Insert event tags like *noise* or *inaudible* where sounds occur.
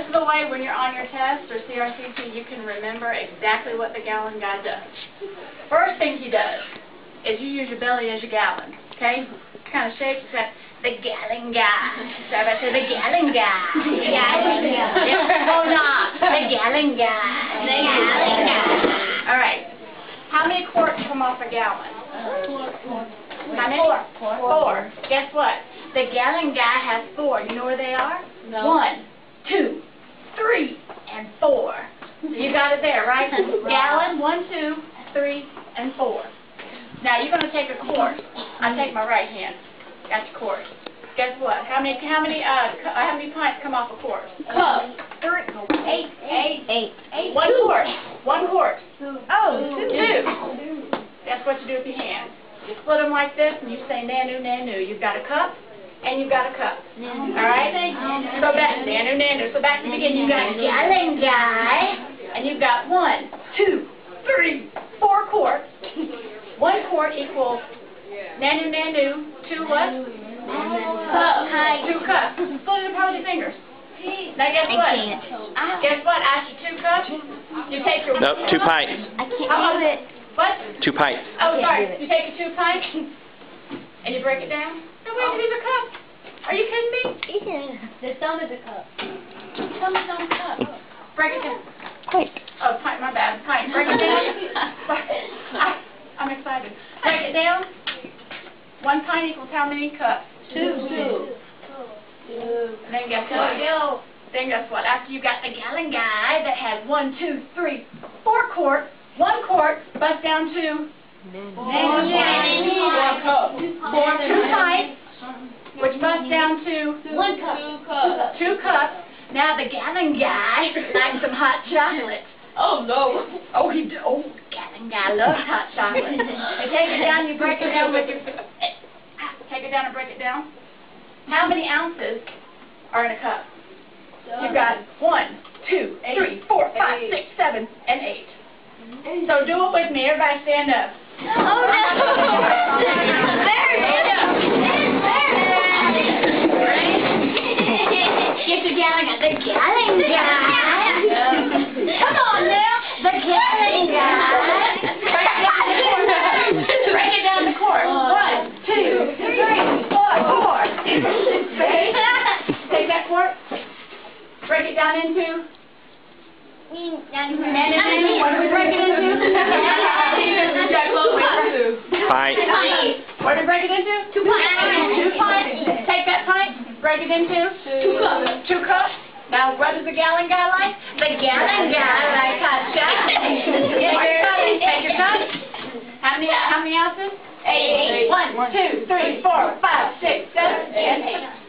this is the way when you're on your test or CRCT, you can remember exactly what the gallon guy does. First thing he does is you use your belly as your gallon, okay? Kind of shakes that the gallon guy. So I say the gallon guy. The gallon guy. Oh, no, the gallon guy. The gallon guy. All right. How many quarts come off a gallon? How many? Four. Four. Guess what? The gallon guy has four. You know where they are? No. One, two, three, and four. You got it there, *laughs* right? Gallon, one, two, three, and four. Now you're going to take a quart. I take my right hand. Got your quart. Guess what? How many? How many? Uh, uh, how many pints come off a quart? Cup. Three, eight, eight, Eight. eight. One quart. One quart. Oh, Two. That's what you do with your hands. You split them like this, and you say nanu nanu. You've got a cup, and you've got a cup. All right? So back, nanu nanu. So back to the beginning. You've got gallon guy, and you've got one, two, three, four quarts. *laughs* One quart equals nanu nanu. Two what? Cup. Two cups. Split it apart with your fingers. Now guess I what? can't. Guess what? After two cups, you take your. Nope, two pints. I can't How do about it. What? Two pints. Oh, sorry. You take your two pints and you break it down. No, wait, these are cups. Are you kidding me? The thumb is a cup. Tell me some cup. Break it down. Pint. Oh, pint, my bad. Pint. Break it down. *laughs* I, I'm excited. Break it down. One pint equals how many cups? Two. Two. Two. And then guess what? Then guess what? After you got the gallon guy that had one, two, three, four quarts, one quart bust down to One cup. four, two pints, which bust down to One cup. Two cups. Now the gallon guy likes some hot chocolate. Oh no. Oh, he do. Oh, gallon guy loves hot chocolate. *laughs* you take it down, you break it down with your. Take it down and break it down. How many ounces are in a cup? You've got one, two, three, four, five, six, seven, and eight. So do it with me. Everybody stand up. Oh no. *laughs* There Get Break it down into. And then what do we break it into? Pint. *laughs* What do we break it into? Two pints. Two pints. Take that pint. Break it into. Two cups. Two cups. Now, what does the gallon guy like? The gallon guy likes hot chocolate. *laughs* Get your cup. Take your cup. How many, how many ounces? Eight. One, two, three, four, five, six, seven, and eight.